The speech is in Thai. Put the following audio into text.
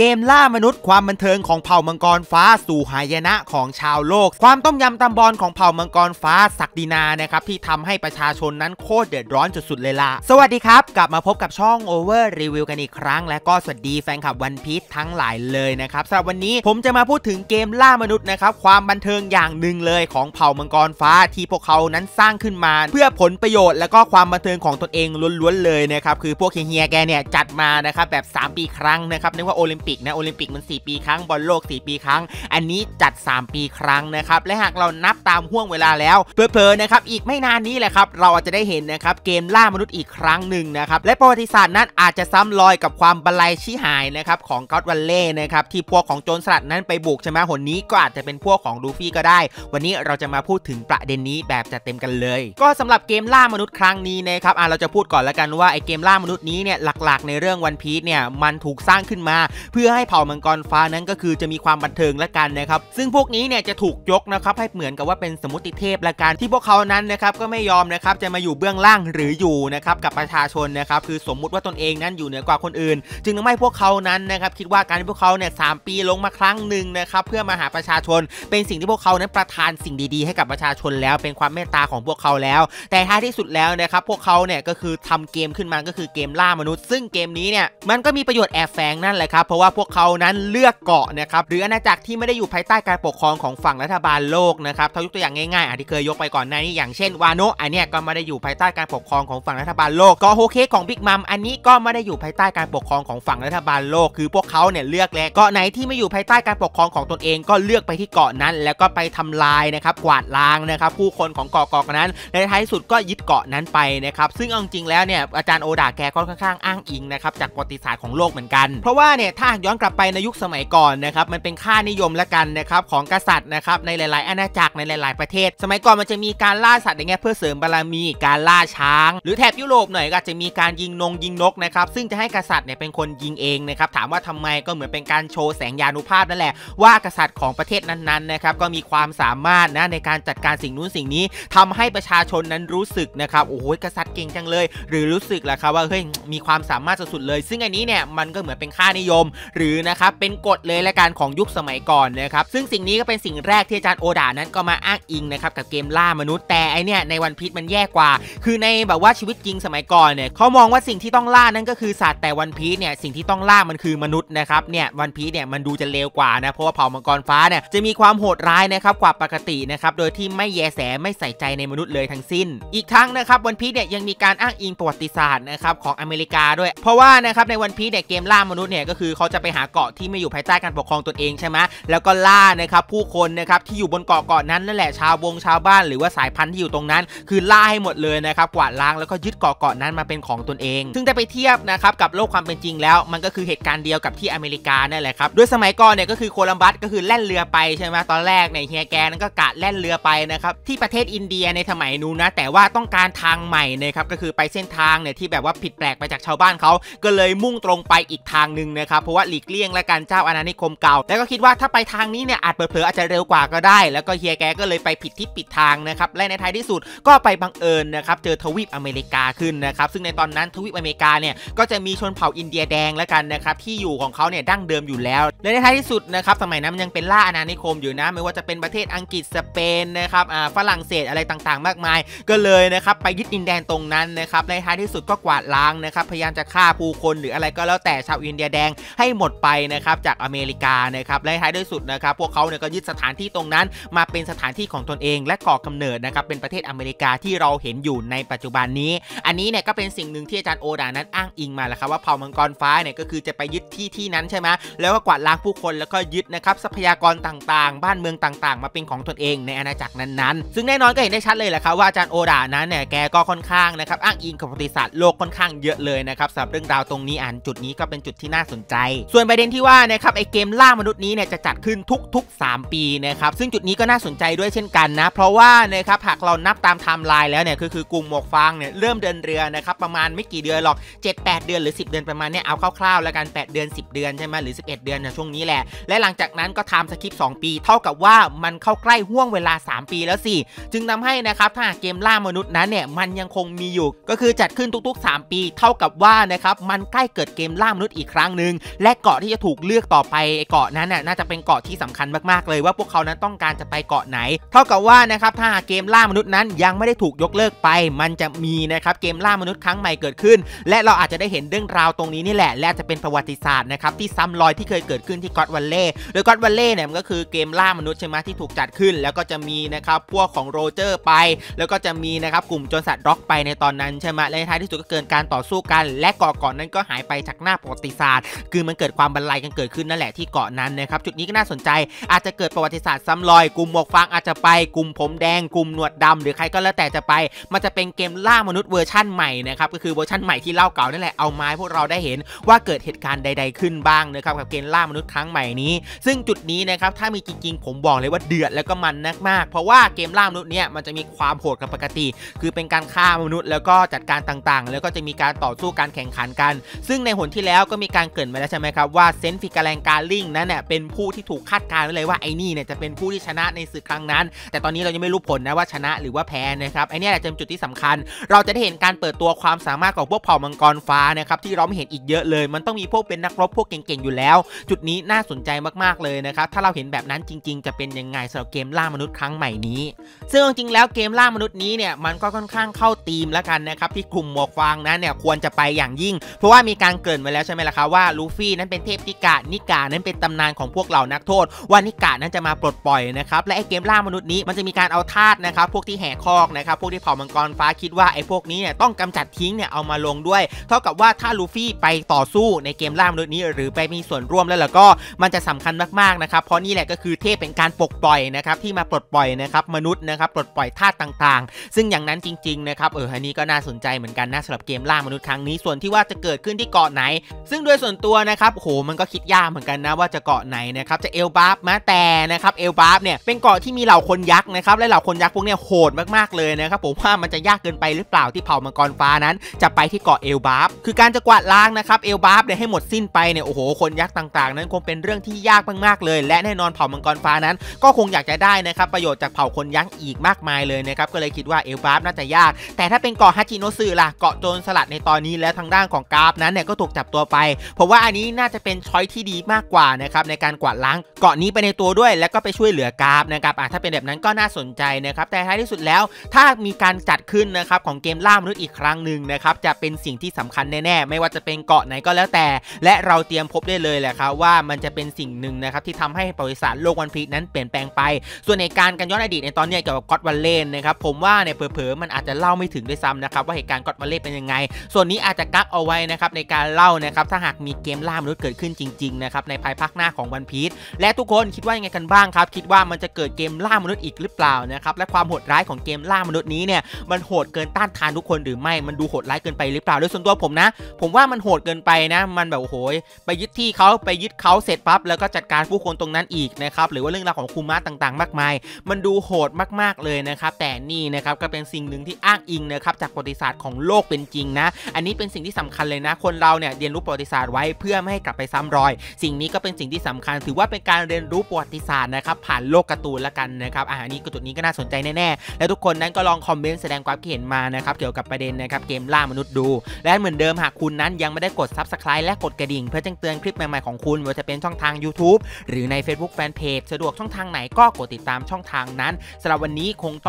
เกมล่ามนุษย์ความบันเทิงของเผ่ามังกรฟ้าสู่หายนะของชาวโลก ความต้มยำตำบอลของเผ่ามังกรฟ้าศักดินานะครับที่ทำให้ประชาชนนั้นโคตรเดือดร้อนสุดๆเลยล่ะสวัสดีครับ กลับมาพบกับช่อง Over Review กันอีกครั้ง และก็สวัสดีแฟนคลับวันพีชทั้งหลายเลยนะครับสำหรับวันนี้ผมจะมาพูดถึงเกมล่ามนุษย์นะครับความบันเทิงอย่างหนึ่งเลยของเผ่ามังกรฟ้าที่พวกเขานั้นสร้างขึ้นมา เพื่อผลประโยชน์และก็ความบันเทิงของตนเองล้วนๆเลยนะครับคือพวกเฮียแกเนี่ยจัดมานะครับแบบ 3 ปีครั้งนะครับนึกว่าโอลิมปิกนะโอลิมปิกมัน 4 ปีครั้งบอลโลก 4 ปีครั้ง อันนี้จัด 3 ปีครั้งนะครับและหากเรานับตามห้วงเวลาแล้วเผลอๆนะครับอีกไม่นานนี้แหละครับเราอาจจะได้เห็นนะครับเกมล่ามนุษย์อีกครั้งหนึ่งนะครับและประวัติศาสตร์นั้นอาจจะซ้ำรอยกับความบรรลัยชี้หายนะครับของก็อดวัลเลย์นะครับที่พวกของโจรสลัดนั้นไปบุกใช่ไหมหนนี้ก็อาจจะเป็นพวกของลูฟี่ก็ได้ วันนี้เราจะมาพูดถึงประเด็นนี้แบบจัดเต็มกันเลย ก็สำหรับเกมล่ามนุษย์ครั้งนี้นะครับอะเราจะพูดก่อนแล้วกันว่าไอเกมล่ามนุษย์นี้เนี่ยหลักๆ ในเรื่องวันพีซเนี่ยมันถูกสร้างขึ้นมา เพื่อให้เผ่ามังกรฟ้านั้นก็คือจะมีความบันเทิงละกันนะครับ ซึ่งพวกนี้เนี่ยจะถูกยกนะครับให้เหมือนกับว่าเป็นสมุติเทพละกันที่พวกเขานั้นนะครับก็ไม่ยอมนะครับจะมาอยู่เบื้องล่างหรืออยู่นะครับกับประชาชนนะครับคือสมมุติว่าตนเองนั้นอยู่เหนือกว่าคนอื่น จึงทำให้พวกเขานั้นนะครับคิดว่าการที่พวกเขาเนี่ยสปีลงมาครั้งหนึ่งนะครับเพื่อมาหาประชาชน เป็นสิ่งที่พวกเขานั้นประทานสิ่งดีๆ ให้กับประชาชนแล้วเป็นความเมตตาของพวกเขาแล้ว แต่ท้ายที่สุดแล้วนะครับพวกเขาเนี่ยก็คือทำเกมขึ้นมาก็คือเกมล่ามนุษย์ ซึ่งเกมนี้เนี่ยมันก็มีประโยชน์แอบแฝงนั่นแหละครับเพราะว่าพวกเขานั้นเลือกเกาะนะครับหรืออาณาจักรที่ไม่ได้อยู่ภายใต้การปกครองของฝั่งรัฐบาลโลกนะครับถ้ายกตัวอย่างง่ายๆอะที่เคยยกไปก่อนหน้านี้อย่างเช่นวาโนะอันเนี้ยก็ไม่ได้อยู่ภายใต้การปกครองของฝั่งรัฐบาลโลกเก็โฮเคของบิ๊กมัมอันนี้ก็ไม่ได้อยู่ภายใต้การปกครองของฝั่งรัฐบาลโลก คือพวกเขาเนี่ยเลือกแล้วเกาะไหนที่ไม่อยู่ภายใต้การปกครองของตนเองก็เลือกไปที่เกาะนั้น แล้วก็ไปทำลายนะครับกวาดล้างนะครับผู้คนของเกาะเกาะนั้นในท้ายสุดก็ยึดเกาะนั้นไปนะครับซึ่งเอาจริงแล้วเนี่ยอาจารย์โอดาแกก็ค่อนข้างอ้างอิงนะครับจากประวัติศาสตร์ของโลกเหมือนกัน เพราะว่าเนี่ยถ้าย้อนกลับไปในยุคสมัยก่อนนะครับมันเป็นค่านิยมละกันนะครับของกษัตริย์นะครับในหลาย ๆ อาณาจักรในหลาย ๆ ประเทศ สมัยก่อนมันจะมีการล่าสัตว์อย่างเงี้ยเพื่อเสริมบารมีการล่าช้าง หรือแถบยุโรปหน่อยก็จะมีการยิงนงยิงนกนะครับซึ่งจะให้กษัตริย์เนี่ยเป็นคนยิงเองนะครับถามว่าทำไมก็เหมือนเป็นการโชว์แสงยานุภาพนั่นแหละว่ากษัตริย์ของประเทศนั้น ๆ นะครับก็มีความสามารถนะในการจัดการสิ่งนู้นสิ่งนี้ทำให้ประชาชนนั้นรู้สึกนะครับโอ้โหกษัตริย์เก่งจังเลย หรือรู้สึกแหละครับว่าเฮ้ยมีความสามารถสุดๆเลย ซึ่งอันนี้เนี่ยมันก็เหมือนเป็นค่านิยมหรือนะครับเป็นกฎเลยและการของยุคสมัยก่อนนะครับซึ่งสิ่งนี้ก็เป็นสิ่งแรกที่อาจารย์โอดานั้นก็มาอ้างอิงนะครับกับเกมล่ามนุษย์แต่ไอเนี่ยในวันพีชมันแย่กว่า คือในแบบว่าชีวิตจริงสมัยก่อนเนี่ยเขามองว่าสิ่งที่ต้องล่านั่นก็คือสัตว์แต่วันพีชเนี่ยสิ่งที่ต้องล่ามันคือมนุษย์นะครับเนี่ยวันพีชเนี่ยมันดูจะเลวกว่านะเพราะว่าเผ่ามังกรฟ้าเนี่ยจะมีความโหดร้ายนะครับกว่าปกตินะครับโดยที่ไม่แยแสไม่ใส่ใจในมนุษย์เลยทั้งสิ้น อีกทั้งนะครับวันพีชเนี่ยยังมีการอ้างอิงประวัติศาสตร์นะครับของอเมริกาด้วย เพราะว่านะครับในวันพีชเนี่ยเกมล่ามนุษย์เนี่ยก็คือเขาจะไปหาเกาะที่ไม่อยู่ภายใต้การปกครองตนเองใช่ไหมแล้วก็ล่านะครับผู้คนนะครับที่อยู่บนเกาะเกาะนั้นนั่นแหละชาวบงชาวบ้านหรือว่าสายพันธุ์ที่อยู่ตรงนั้น คือล่าให้หมดเลยนะครับกวาดล้างแล้วก็ยึดเกาะเกาะนั้นมาเป็นของตนเอง ซึ่งถ้าไปเทียบนะครับกับโลกความเป็นจริงแล้ว มันก็คือเหตุการณ์เดียวกับที่อเมริกานั่นแหละครับด้วยสมัยก่อนเนี่ยก็คือโคลัมบัสก็คือแล่นเรือไปใช่ไหมตอนแรกเนี่ยเฮียแกนั้นก็กะแล่นเรือไปนะครับที่ประเทศอินเดียในสมัยนู้นนะแต่ว่าต้องการทางใหม่นะครับก็คือไปเส้นทางเนี่ยที่แบบว่าผิดแปลกไปจากชาวบ้านเขาก็เลยมุ่งตรงไปอีกทางหนึ่งนะครับเพราะว่าหลีกเลี่ยงและการเจ้าอาณานิคมเก่า แล้วก็คิดว่าถ้าไปทางนี้เนี่ยอาจเผลอๆอาจจะเร็วกว่าก็ได้ แล้วก็เฮียแกก็เลยไปผิดทิศผิดทางนะครับและในท้ายที่สุดก็ไปบังเอิญนะครับเจอทวีปอเมริกาขึ้นนะครับซึ่งในตอนนั้นทวีปอเมริกาเนี่ยก็จะมีชนเผ่าอินเดียแดงแล้วกันนะครับที่อยู่ของเขาเนี่ยดั้งเดิมอยู่แล้วและในท้ายที่สุดนะครับสมัยนั้นมันยังเป็นล่าอาณานิคมอยู่นะ ไม่ว่าจะเป็นประเทศอังกฤษสเปนนะครับอ่าฝรั่งเศสอะไรต่างๆ มากมาย ก็เลยนะครับไปยึดดินแดนตรงนั้นนะครับในท้ายที่สุดก็กวาดล้างนะครับพยายามจะฆ่าผู้คนหรืออะไรก็แล้วแต่ชาวอินเดียแดงให้หมดไปนะครับจากอเมริกานะครับและท้ายที่สุดนะครับพวกเขาเนี่ยก็ยึดสถานที่ตรงนั้น มาเป็นสถานที่ของตนเอง และก่อกำเนิดนะครับเป็นประเทศอเมริกาที่เราเห็นอยู่ในปัจจุบันนี้ อันนี้เนี่ยก็เป็นสิ่งหนึ่งที่อาจารย์โอดานั้นอ้างอิงมาแหละครับว่าเผ่ามังกรฟ้าเนี่ยก็คือจะไปยึดที่ที่นั้นใช่ไหมแล้วก็กวาดล้างผู้คนแล้วก็ยึดนะครับทรัพยากรตต่างๆ บ้านเมืองต่างๆ มาเป็นของตนเองในอาณาจักรนั้นๆ ซึ่งแน่นอนก็เห็นได้ชัดเลยแหละครับว่าอาจารย์โอดานั้นเนี่ยแกก็ค่อนข้างนะครับอ้างอิงกับประวัติศาสตร์โลกค่อนข้างเยอะเลยนะครับสำหรับเรื่องราวตรงนี้อ่ะจุดนี้ก็เป็นจุดที่น่าสนใจส่วนประเด็นที่ว่านะครับไอเกมล่ามนุษย์นี้เนี่ยจะจัดขึ้นทุกๆ 3 ปีนะครับซึ่งจุดนี้ก็น่าสนใจด้วยเช่นกันนะ เพราะว่านะครับหากเรานับตามไทม์ไลน์แล้วเนี่ยคือคือกลุ่มหมวกฟางเนี่ยเริ่มเดินเรือนะครับประมาณไม่กี่เดือนหรอก 7-8 เดือนหรือ 10 เดือนประมาณเนี้ยเอาคร่าวๆแล้วกัน 8 เดือน 10 เดือนใช่ไหมหรือ 11 เดือนในช่วงนี้แหละ และหลังจากนั้นก็ทำสคริปต์2ปี เท่ากับว่ามันเข้าใกล้ห่วงเวลา 3 ปีแล้วสิจึงทาให้นะครับถ้าเกมล่ามนุษย์นั้นเนี่ยมันยังคงมีอยู่ ก็คือจัดขึ้นทุกๆ 3 ปี เท่ากับว่านะครับมันใกล้เกิดเกมล่ามนุษย์อีกครั้งหนึ่งแลและเกาะที่จะถูกเลือกต่อไปเกาะนั้นน่ะน่าจะเป็นเกาะที่สำคัญมากๆเลยว่าพวกเขานั้นต้องการจะไปเกาะไหน เท่ากับว่านะครับถ้าเกมล่ามนุษย์นั้นยังไม่ได้ถูกยกเลิกไป มันจะมีนะครับเกมล่ามนุษย์ครั้งใหม่เกิดขึ้น และเราอาจจะได้เห็นเรื่องราวตรงนี้นี่แหละ และจะเป็นประวัติศาสตร์นะครับที่ซ้ำรอยที่เคยเกิดขึ้นที่ก็อดวันเล่โดยก็อดวัลเลย์เนี่ยมันก็คือเกมล่ามนุษย์ใช่ไหมที่ถูกจัดขึ้น แล้วก็จะมีนะครับพวกของโรเจอร์ไป แล้วก็จะมีนะครับกลุ่มโจรสลัดร็อกส์ไปในตอนนั้นใช่ไหมและท้ายที่สุดก็เกิดการต่อสู้กัน และเกาะเกาะนั้นก็หายไปจากหน้าประวัติศาสตร์คือมันเกิดความบรรลัยกันเกิดขึ้นนั่นแหละที่เกาะนั้นนะครับจุดนี้ก็น่าสนใจอาจจะเกิดประวัติศาสตร์ซ้ำรอยกลุ่มหมวกฟางอาจจะไปกลุ่มผมแดงกลุ่มหนวดดำหรือใครก็แล้วแต่จะไป มันจะเป็นเกมล่ามนุษย์เวอร์ชั่นใหม่นะครับก็คือเวอร์ชั่นใหม่ที่เล่าเก่านั่นแหละเอาให้พวกเราได้เห็นว่าเกิดเหตุการณ์ใด ๆขึ้นบ้างนะครับกับเกมล่ามนุษย์ครั้งใหม่นี้ ซึ่งจุดนี้นะครับถ้ามีจริงๆ ผมบอกเลยว่าเดือดแล้วก็มันมากเพราะว่าเกมล่ามนุษย์เนี่ยมันจะมีความโหดกับปกติ คือเป็นการฆ่ามนุษย์แล้วก็จัดการต่างๆ แล้วก็จะมีการต่อสู้การแข่งขันกัน ซึ่งในหนที่แล้วก็มีการเกริ่นมาแล้วใช่่ไหมครับว่าเซนฟิกาแรงการลิงนั้นเนี่ยเป็นผู้ที่ถูกคาดการณ์ไว้เลยว่าไอ้นี่เนี่ยจะเป็นผู้ที่ชนะในศึกครั้งนั้น แต่ตอนนี้เรายังไม่รู้ผลนะว่าชนะหรือว่าแพ้นะครับไอ้นี่แหละจะเป็นจุดที่สำคัญ เราจะได้เห็นการเปิดตัวความสามารถของพวกเผ่ามังกรฟ้านะครับที่เราไม่เห็นอีกเยอะเลย มันต้องมีพวกเป็นนักรบพวกเก่งๆอยู่แล้ว จุดนี้น่าสนใจมากๆเลยนะครับถ้าเราเห็นแบบนั้นจริง ๆ จะเป็นยังไงสำหรับเกมล่ามนุษย์ครั้งใหม่นี้ ซึ่งจริงๆแล้วเกมล่ามนุษย์นี้เนี่ยมันก็ค่อนข้างเข้าธีมแล้วกันนะครับที่กลุ่มหมวกฟางนั้นเนี่ยควรจะไปอย่างยิ่ง เพราะว่ามีการเกริ่นไว้แล้วใช่ไหมล่ะครับว่าลูฟี่นั้นเป็นเทพนิกานิกานั้นเป็นตำนานของพวกเหล่านักโทษ ว่านิกานั้นจะมาปลดปล่อยนะครับและไอเกมล่ามนุษย์นี้มันจะมีการเอาทาสนะครับพวกที่แหกคอกนะครับพวกที่เผ่ามังกรฟ้าคิดว่าไอพวกนี้เนี่ยต้องกำจัดทิ้งเนี่ยเอามาลงด้วย เท่ากับว่าถ้าลูฟี่ไปต่อสู้ในเกมล่ามนุษย์นี้ หรือไปมีส่วนร่วมแล้วแล้วก็มันจะสำคัญมากๆนะครับเพราะนี่แหละก็คือเทพเป็นการปลดปล่อยนะครับที่มาปลดปล่อยนะครับมนุษย์นะครับปลดปล่อยธาตุต่างๆ ซึ่งอย่างนั้นจริงๆนะครับเอออันนี้ก็น่าสนใจเหมือนกันนะสำหรับเกมล่ามนุษย์ครั้งนี้ส่วนที่ว่าจะเกิดขึ้นที่เกาะไหน ซึ่งด้วยส่วนตัวนะครับโหมันก็คิดยากเหมือนกันนะว่าจะเกาะไหนนะครับจะเอลบาร์มาแต่นะครับเอลบาร์เนี่ยเป็นเกาะที่มีเหล่าคนยักษ์นะครับและเหล่าคนยักษ์พวกเนี้ยโหดมากๆเลยนะครับผมว่ามันจะยากเกินไปหรือเปล่าที่เผ่ามังกรฟ้านั้น จะไปที่เกาะเอลบาฟคือการจะกวาดล้างนะครับเอลบาฟเนี่ยให้หมดสิ้นไปเนี่ยโอ้โหคนยักษ์ต่างๆ นั้นคงเป็นเรื่องที่ยากมากๆเลย และแน่นอนเผ่ามังกรฟ้านั้น ก็คงอยากจะได้นะครับประโยชน์จากเผ่าคนยักษ์อีกมากมายเลยนะครับก็เลยคิดว่าเอลบาฟน่าจะยาก แต่ถ้าเป็นเกาะฮัจิโนซึล่ะเกาะโจรสลัดในตอนนี้แล้วทางด้านของการ์ปนั้นเนี่ยก็ถูกจับตัวไปผมว่าอันนี้น่าจะเป็น choice ที่ดีมากกว่านะครับในการกวาดล้างเกาะนี้ไปในตัวด้วย แล้วก็ไปช่วยเหลือการ์ปนะครับอะถ้าเป็นแบบนั้นก็น่าสนใจนะครับแต่ท้ายที่สุดแล้วถ้ามีการจัดขึ้นนะครับของเกมล่ามนุษย์อีกครั้งหนึ่งนะครับจะเป็นสิ่งที่สำคัญแน่ๆ ไม่ว่าจะเป็นเกาะไหนก็แล้วแต่ และเราเตรียมพบได้เลยแหละครับว่ามันจะเป็นสิ่งหนึ่งนะครับที่ทำให้ประวัติศาสตร์โลกวันพีนั้นเปลี่ยนแปลงไป ส่วนในการกันย้อนอดีตในตอนนี้เกี่ยวกับก็อดวันเล่นนะครับผมว่าเนี่ยเผลอๆมันอาจจะเล่าไม่ถึงด้วยซ้ำนะครับว่าเหตุการณ์ก็อดวันเล่เป็นยังไง ส่วนนี้อาจจะกักเอาไว้นะครับในการเล่านะครับถ้าหากมีเกมล่ามนุษย์เกิดขึ้นจริงๆนะครับในภายภาคหน้าของวันพีชและทุกคนคิดว่ายังไงกันบ้างครับ คิดว่ามันจะเกิดเกมล่ามนุษย์อีกหรือเปล่านะครับและความโหดร้ายของเกมล่ามนุษย์นี้เนี่ยมันโหดเกินต้านทานทุกคนหรือไม่มันดูโหดร้ายเกินไปหรือเปล่าโดยส่วนตัวผมนะ ผมว่ามันโหดเกินไปนะมันแบบโอ้โหไปยึดที่เขาไปยึดเขาเสร็จปั๊บแล้วก็จัดการผู้คนตรงนั้นอีกนะครับหรือว่าเรื่องราวของคูมะต่างๆ มากมาย มันดูโหดมากๆเลยนะครับแต่นี่นะครับก็เป็นสิ่งหนึ่งที่อ้างอิงนะครับจากประวัติศาสตร์ของโลกเป็นจริงนะ อันนี้เป็นสิ่งที่สำคัญเลยนะ คนเราเนี่ยเรียนรู้ประวัติศาสตร์ไว้เพื่อไม่ให้กลับไปซ้ำรอย สิ่งนี้ก็เป็นสิ่งที่สำคัญ ถือว่าเป็นการเรียนรู้ประวัติศาสตร์นะครับผ่านโลกการ์ตูนละกันนะครับอ่านี้ก็จุดนี้ก็น่าสนใจแน่ๆและทุกคนนั้นก็ลองคอมเมนต์แสดงความคิดเห็นมานะครับเกี่ยวกับประเด็นนะครับเกมล่ามนุษย์ดู และเหมือนเดิมหากคุณนั้นยังไม่ได้กด Subscribe และกดกระดิ่ง เพื่อแจ้งเตือนคลิปใหม่ๆของคุณว่าจะเป็นช่องทาง YouTube หรือใน Facebook Fanpage สะดวกช่องทางไหนก็กดติดตามช่องทางนั้นสำหรับวันนี้คงต้อง